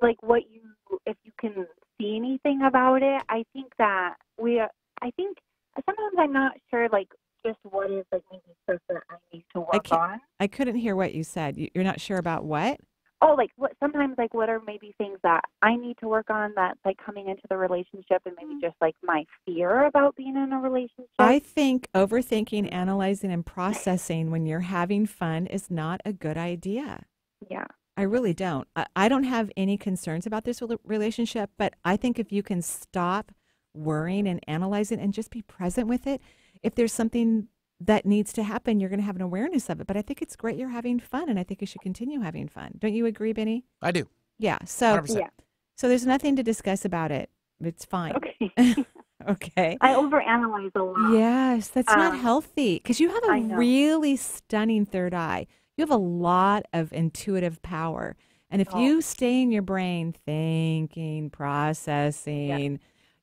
like what you, if you can see anything about it. I think that we, are- I think sometimes I'm not sure, like just what is like maybe stuff that I need to I work can't. on. I couldn't hear what you said. You're not sure about what? Oh, like what? Sometimes like what are maybe things that I need to work on that like coming into the relationship, and maybe just like my fear about being in a relationship. I think overthinking, analyzing, and processing when you're having fun is not a good idea. Yeah. I really don't. I, I don't have any concerns about this relationship, but I think if you can stop worrying and analyzing and just be present with it, if there's something that needs to happen, you're going to have an awareness of it. But I think it's great you're having fun, and I think you should continue having fun. Don't you agree, Benny? I do. Yeah. So, 100%. Yeah. so there's nothing to discuss about it. It's fine. Okay. okay. I overanalyze a lot. Yes, that's not Um, healthy because you have a really stunning third eye. You have a lot of intuitive power. And if Oh. you stay in your brain thinking, processing,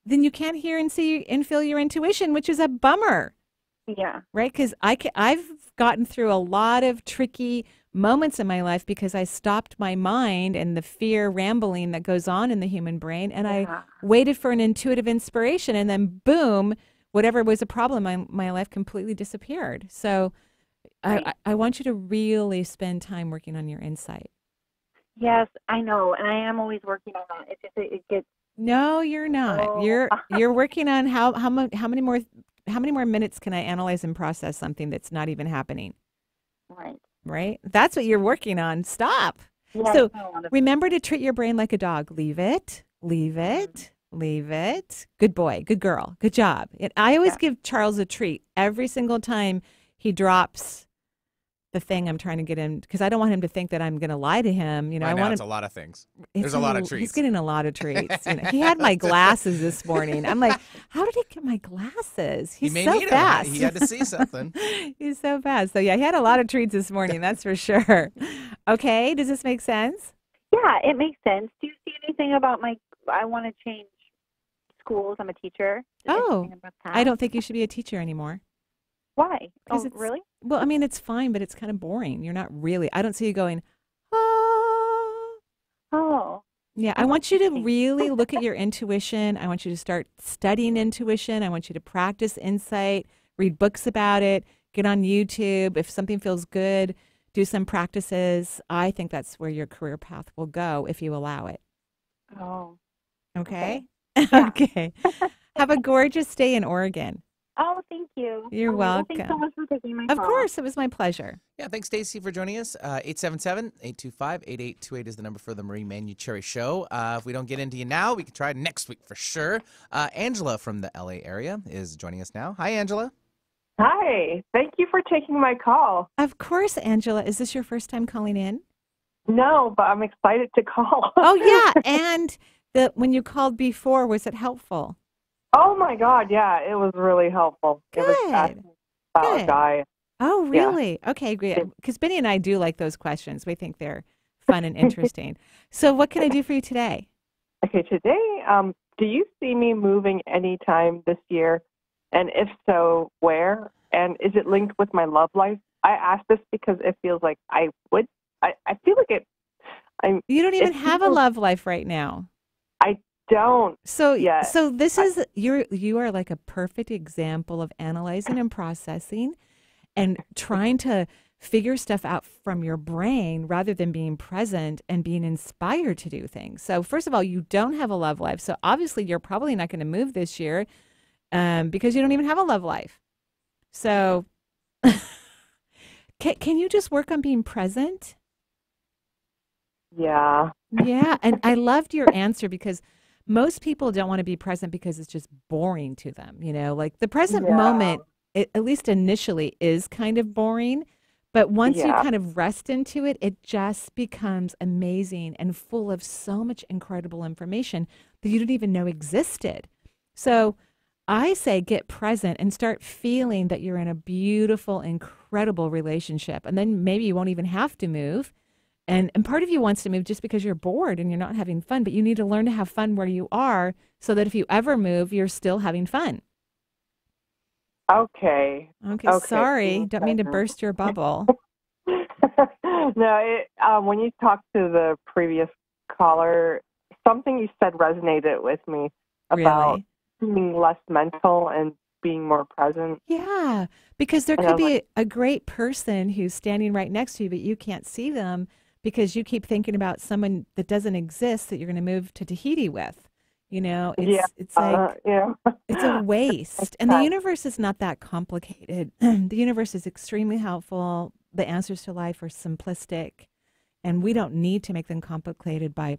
then you can't hear and see and feel your intuition, which is a bummer, Yeah. right? Because I I've gotten through a lot of tricky moments in my life because I stopped my mind and the fear rambling that goes on in the human brain, and Yeah. I waited for an intuitive inspiration, and then boom, whatever was a problem, my my life completely disappeared. So. Right. I, I want you to really spend time working on your insight. Yes, I know, and I am always working on that. It's just it, it gets No, you're not. Oh. You're you're working on how how mu- how many more how many more minutes can I analyze and process something that's not even happening? right. Right? That's what you're working on. Stop. Yeah, so I know, honestly. remember to treat your brain like a dog. Leave it. Leave mm-hmm. it. Leave it. Good boy. Good girl. Good job. And I always give Charles a treat every single time he drops the thing I'm trying to get him because I don't want him to think that I'm going to lie to him. You know, Right I now, want it's him. a lot of things. There's a lot of treats. He's getting a lot of treats. You know, he had my glasses this morning. I'm like, how did he get my glasses? He's may so need 'em. fast. He had to see something. He's so fast. So yeah, he had a lot of treats this morning. That's for sure. Okay, does this make sense? Yeah, it makes sense. Do you see anything about my? I want to change schools. I'm a teacher. Oh, Anything about that? I don't think you should be a teacher anymore. Why? Oh, it's- really? Well, I mean, it's fine, but it's kind of boring. You're not really. I don't see you going. Ah. Oh. Yeah, I want you to really look at your intuition. I want you to start studying intuition. I want you to practice insight, read books about it, get on YouTube. If something feels good, do some practices. I think that's where your career path will go if you allow it. Oh. Okay? Okay. Have a gorgeous day in Oregon. Oh, thank you. You're Oh, well, Thanks so welcome. much for taking my Of call. course, it was my pleasure. Yeah, thanks, Stacy, for joining us. Uh, 877-825-8828 is the number for the Marie Manuchehri Show. Uh, if we don't get into you now, we can try next week for sure. Uh, Angela from the LA area is joining us now. Hi, Angela. Hi. Thank you for taking my call. Of course, Angela. Is this your first time calling in? No, but I'm excited to call. Oh yeah, and the when you called before, was it helpful? Oh my God, yeah, it was really helpful. It was Good. asking about Good. a guy. Oh, Yeah. really? Okay, great. Because Benny and I do like those questions. We think they're fun and interesting. so, what can I do for you today? Okay, today, um, do you see me moving anytime this year? And if so, where? And is it linked with my love life? I ask this because it feels like I would. I, I feel like it. I'm. You don't even have a love life right now. I don't. So, yeah. so this is you're you are like a perfect example of analyzing and processing, and trying to figure stuff out from your brain rather than being present and being inspired to do things. So, first of all, you don't have a love life. So, obviously, you're probably not going to move this year um, because you don't even have a love life. So, can, can you just work on being present? Yeah. Yeah. And I loved your answer because most people don't want to be present because it's just boring to them. You know, like the present Yeah. moment, it, at least initially, is kind of boring. But once you kind of rest into it, it just becomes amazing and full of so much incredible information that you didn't even know existed. So I say get present and start feeling that you're in a beautiful, incredible relationship. And then maybe you won't even have to move. And, and part of you wants to move just because you're bored and you're not having fun, but you need to learn to have fun where you are so that if you ever move, you're still having fun. Okay. Okay, Okay, sorry. Don't mean to burst your bubble. no, it, um, when you talked to the previous caller, something you said resonated with me about being less mental and being more present. Yeah, because there And could be like- a great person who's standing right next to you, but you can't see them because you keep thinking about someone that doesn't exist that you're going to move to Tahiti with. You know, it's yeah, it's like uh, yeah. it's a waste. And the universe is not that complicated. the universe is extremely helpful. The answers to life are simplistic, and we don't need to make them complicated by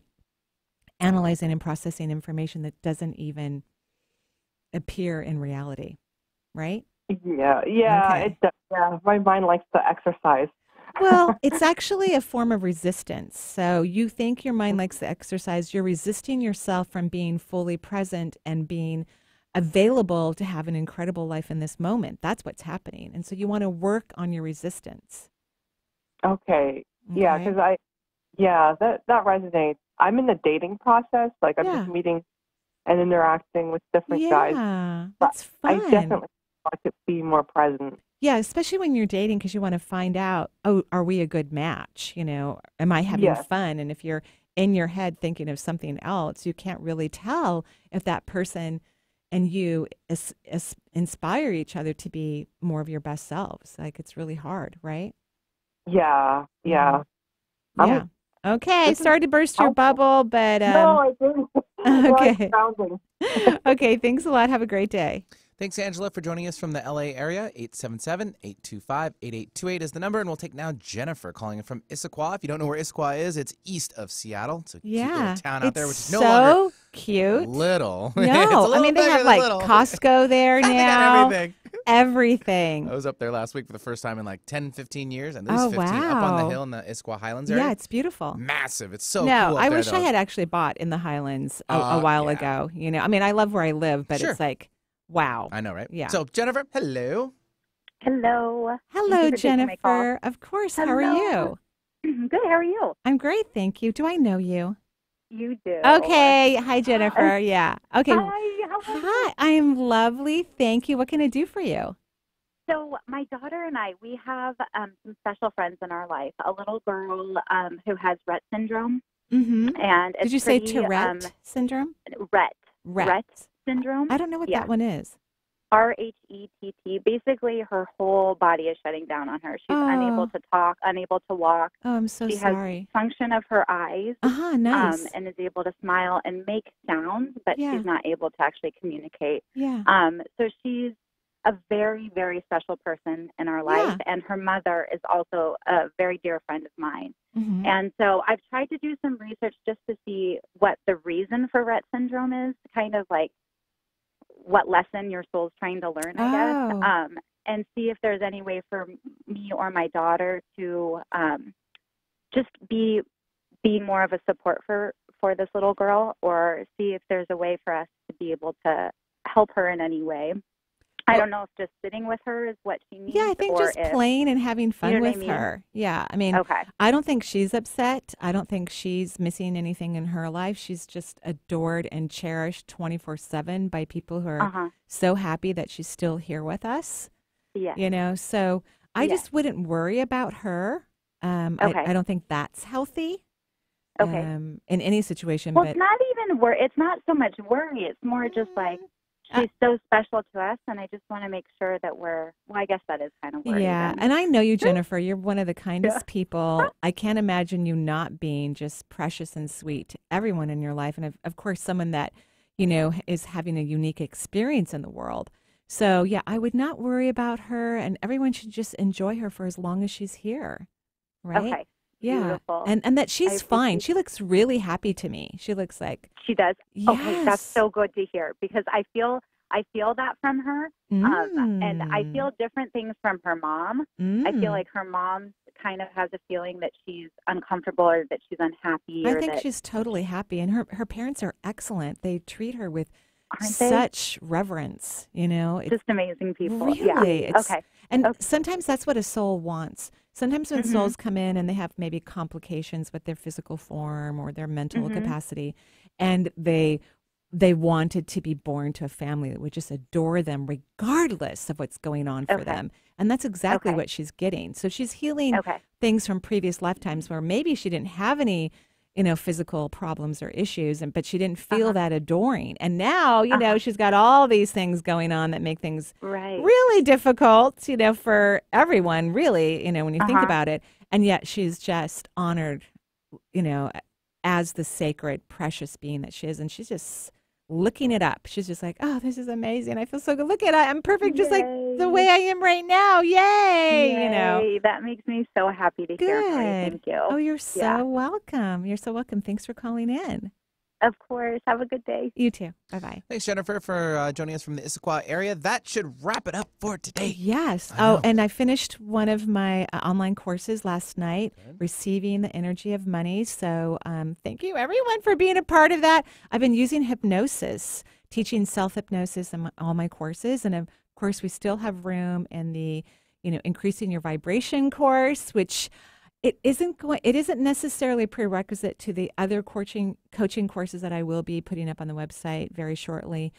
analyzing and processing information that doesn't even appear in reality, right? Yeah, yeah, Okay. it does. Yeah, my mind likes to exercise. Well, it's actually a form of resistance. So you think your mind likes the exercise, you're resisting yourself from being fully present and being available to have an incredible life in this moment. That's what's happening. And so you want to work on your resistance. Okay. Yeah, because I, yeah, that that resonates. I'm in the dating process. Like I'm Yeah. just meeting and interacting with different guys. Yeah, that's fun. I definitely want to be more present. Yeah, especially when you're dating because you want to find out, oh, are we a good match? You know, am I having Yes. fun? And if you're in your head thinking of something else, you can't really tell if that person and you is, is inspire each other to be more of your best selves. Like it's really hard, right? Yeah, yeah. I'm- yeah. Okay, this is sorry to burst your bubble, but um, no, I didn't. Okay. okay, thanks a lot. Have a great day. Thanks, Angela, for joining us from the LA area. 877-825-8828 is the number, and we'll take now Jennifer calling in from Issaquah. If you don't know where Issaquah is, it's east of Seattle. It's a cute Yeah. little town out there, which is no so longer cute. little. No, I mean they have like little. Costco there now. everything. Everything. I was up there last week for the first time in like 10, 15 years, and least Oh, 15, up on the hill in the Issaquah Highlands area. Yeah, it's beautiful. massive. It's so no, cool. I there, wish I had actually bought in the Highlands a, Uh, a while yeah. ago. You know, I mean, I love where I live, but Sure. it's like, wow. I know, right? Yeah. So, Jennifer, hello. Hello. Hello, Thank you for taking my call. Jennifer. Of course. How are you? Good. How are you? I'm great, thank you. Do I know you? You do. Okay. Hi, Jennifer. Yeah. Okay. Hi. How are you? Hi. I am lovely. Thank you. What can I do for you? So my daughter and I, we have um, some special friends in our life. A little girl um, who has Rett syndrome, Mm-hmm. and it's Did you say pretty, Tourette um, syndrome? Rett. Rett. Syndrome. I don't know what yeah. that one is. R H E T T. Basically, her whole body is shutting down on her. She's unable Oh. to talk, unable to walk. Oh, I'm so she sorry. has function of her eyes. Uh huh. Nice. Um, and is able to smile and make sounds, but Yeah. she's not able to actually communicate. yeah. Um, so she's a very, very special person in our life, and her mother is also a very dear friend of mine. Mhm. And so I've tried to do some research just to see what the reason for Rett syndrome is, kind of like what lesson your soul's trying to learn, I Oh. guess, um, and see if there's any way for me or my daughter to um, just be be more of a support for for this little girl, or see if there's a way for us to be able to help her in any way. I don't know if just sitting with her is what she needs. Yeah, I think just if, playing and having fun know what I with mean? her. Yeah, I mean, Okay. I don't think she's upset. I don't think she's missing anything in her life. She's just adored and cherished 24 7 by people who are Uh-huh. so happy that she's still here with us. Yeah. You know, so I Yeah. just wouldn't worry about her. Um, Okay. I, I don't think that's healthy. Okay. Um, in any situation, Well, but it's not even worry. It's not so much worry. It's more just like Uh, she's so special to us, and I just want to make sure that we're. Well, I guess that is kind of. Yeah, and I know you, Jennifer. You're one of the kindest people. I can't imagine you not being just precious and sweet to everyone in your life, and of, of course, someone that you know is having a unique experience in the world. So yeah, I would not worry about her, and everyone should just enjoy her for as long as she's here, right? Okay. Yeah, Beautiful. and and that she's fine. She looks really happy to me. She looks like She does. Okay, that's so good to hear because I feel I feel that from her, um, and I Mm. feel different things from her mom. I feel Mm. like her mom kind of has a feeling that she's uncomfortable or that she's unhappy. I think that, she's totally happy, and her her parents are excellent. They treat her with Aren't they? such reverence. You know, It's- just amazing people. Really, Yeah. okay. And sometimes that's what a soul wants. Sometimes when Mhm. souls come in and they have maybe complications with their physical form or their mental Mhm. capacity, and they they wanted to be born to a family that would just adore them regardless of what's going on for Okay. them. And that's exactly Okay. what she's getting. So she's healing Okay. things from previous lifetimes where maybe she didn't have any you know physical problems or issues and but she didn't feel Uh-huh. that adoring and now you know she's got all these things going on that make things Right. really difficult you know for everyone really you know when you think Uh-huh. about it and yet she's just honored you know as the sacred precious being that she is and she's just looking it up she's just like oh this is amazing i feel so good look at it i'm perfect just like the way i am right now yay, you know that makes me so happy to hear. Marie. Good. Thank you. Oh, you're so Yeah. welcome. You're so welcome. Thanks for calling in. Of course. Have a good day. You too. Bye bye. Thanks, Jennifer, for uh, joining us from the Issaquah area. That should wrap it up for today. Yes. I Oh, know. and I finished one of my uh, online courses last night, Receiving the Energy of Money. So um, thank you, everyone, for being a part of that. I've been using hypnosis, teaching self hypnosis in my, all my courses. And of course, we still have room in the, you know, increasing your vibration course, which it isn't going it isn't necessarily prerequisite to the other coaching coaching courses that I will be putting up on the website very shortly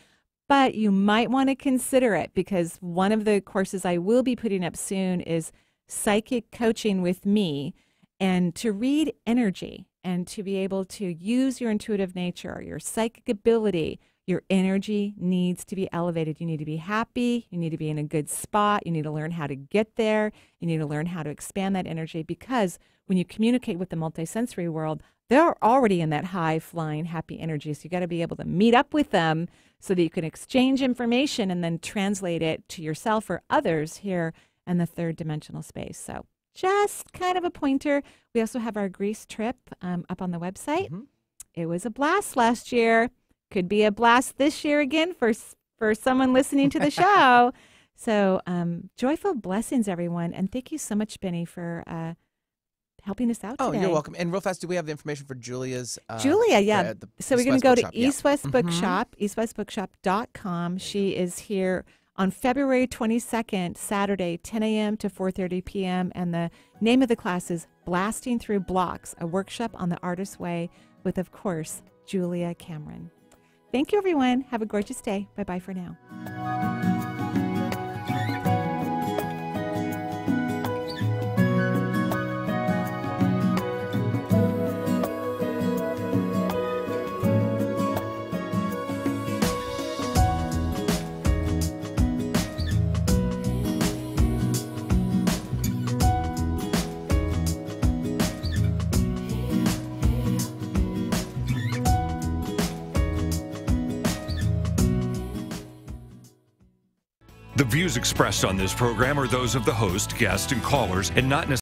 but you might want to consider it because one of the courses I will be putting up soon is psychic coaching with me and to read energy and to be able to use your intuitive nature, your psychic ability. Your energy needs to be elevated. You need to be happy. You need to be in a good spot. You need to learn how to get there. You need to learn how to expand that energy because when you communicate with the multisensory world, they're already in that high flying, happy energy. So you got to be able to meet up with them so that you can exchange information and then translate it to yourself or others here in the third dimensional space. So just kind of a pointer. We also have our Greece trip um, up on the website. It was a blast last year. Could be a blast this year again for for someone listening to the show. So um, joyful blessings, everyone, and thank you so much, Benny, for uh, helping us out Oh, today. you're welcome. And real fast, do we have the information for Julia's? Uh, Julia, yeah. uh, the so we're going to go to Bookshop, yeah. East West. Bookshop, eastwestbookshop.com. She is here on February 22nd, Saturday, 10 a.m. to 4.30 p.m. And the name of the class is Blasting Through Blocks, a workshop on the artist's way with, of course, Julia Cameron. Thank you, everyone. Have a gorgeous day. Bye-bye for now. Views expressed on this program are those of the host, guest, and callers, and not necessarily